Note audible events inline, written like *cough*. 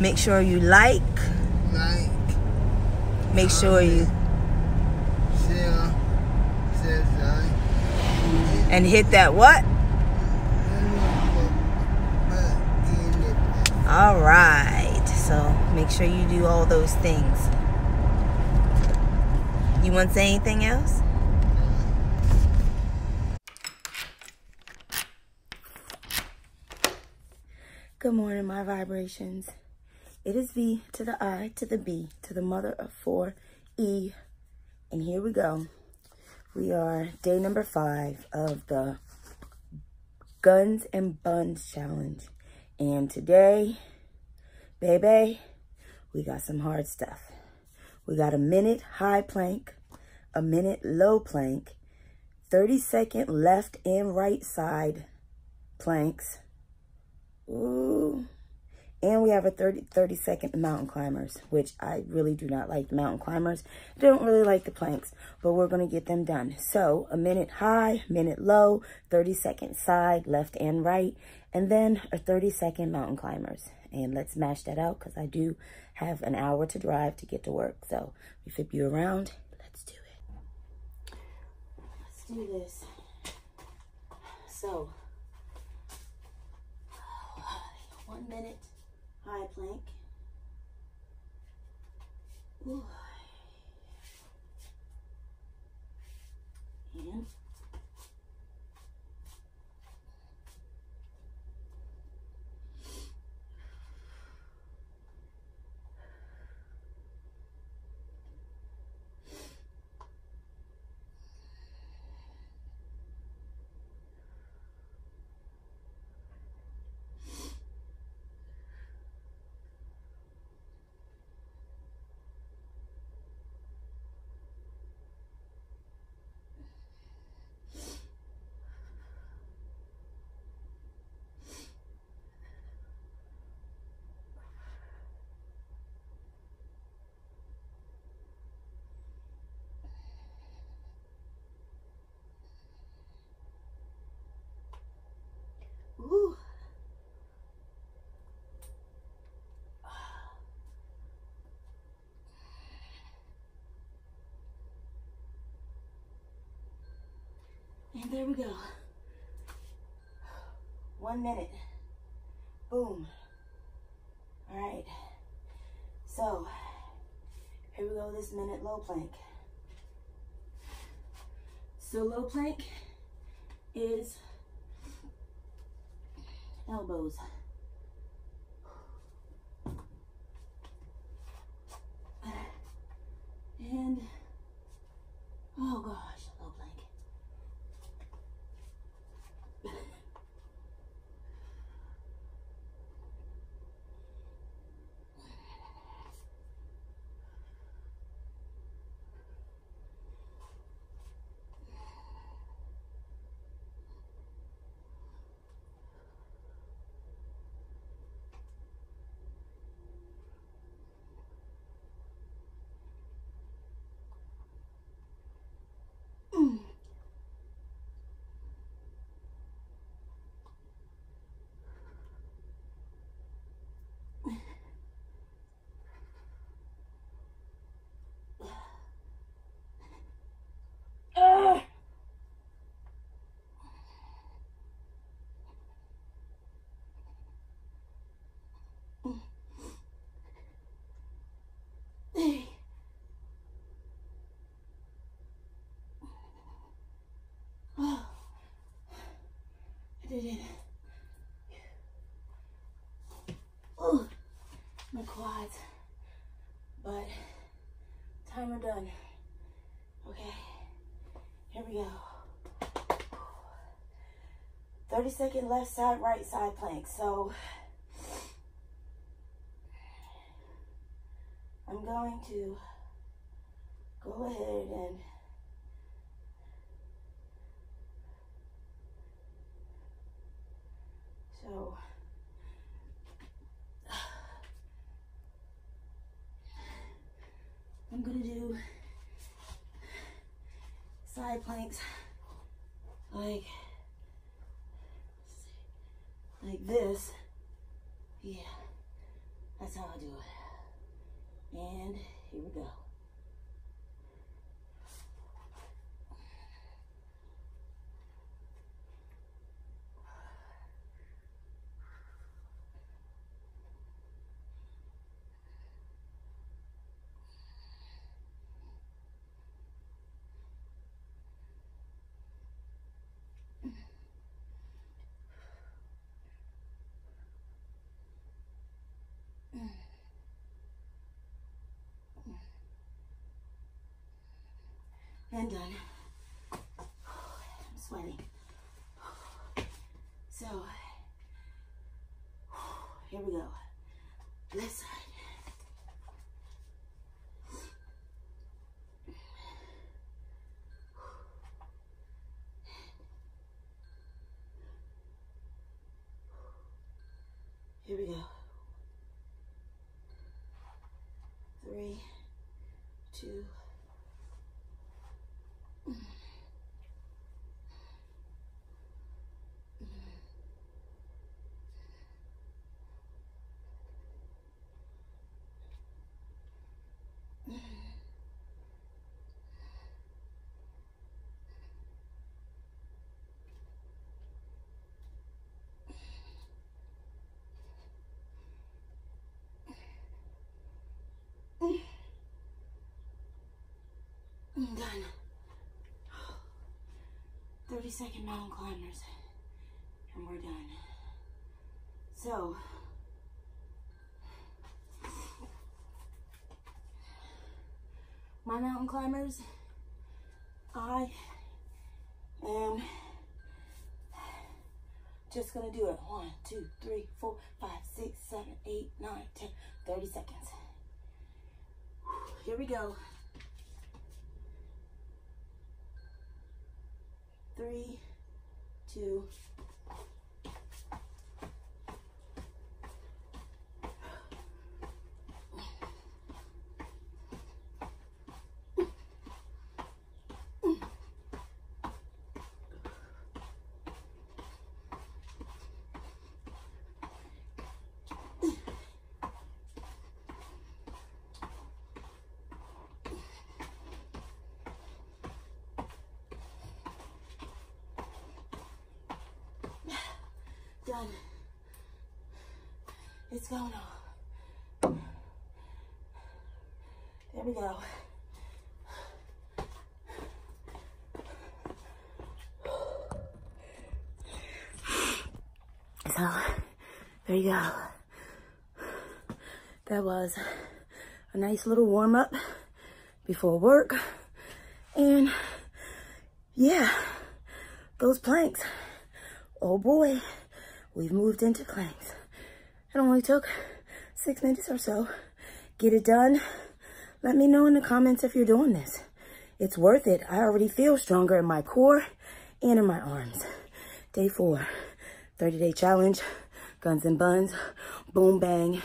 Make sure you like. Like, Make sure you share, subscribe. and hit that what? All right. So make sure you do all those things. You want to say anything else? Good morning, my vibrations. It is V to the I to the B to the mother of four E. And here we go. We are day number five of the Guns and Buns Challenge. And today, baby, we got some hard stuff. We got a minute high plank, a minute low plank, 30 second left and right side planks. Ooh. And we have a 30, 30 second mountain climbers, which I really do not like the mountain climbers. Don't really like the planks, but we're going to get them done. So a minute high, minute low, 30 second side, left and right, and then a 30 second mountain climbers. And let's mash that out because I do have an hour to drive to get to work. So we flip you around. Let's do it. Let's do this. So *sighs* one minute high plank. Ooh. And Ooh. And there we go. One minute. Boom. All right. So, here we go, this minute low plank. So low plank is elbows. And, oh gosh, low plank. Ah! Oh, It. Oh, my quads. But timer done. Okay, here we go. 30 second left side, right side plank. So I'm going to go ahead and so I'm gonna do side planks like like this yeah that's how I do it. And here we go. And done. I'm sweating. So, *sighs* here we go. Side. Here we go. Three, two, I'm done. 30 second mountain climbers. And we're done. So, my mountain climbers, I am just gonna do it. One, two, three, four, five, six, seven, eight, nine, ten, 30 seconds. Here we go. Three, two, done. It's going on. There we go. So, there you go. That was a nice little warm up before work. And yeah, those planks, oh boy, we've moved into planks. It only took six minutes or so. Get it done. Let me know in the comments if you're doing this. It's worth it. I already feel stronger in my core and in my arms. Day four, 30 day challenge, guns and buns, boom, bang,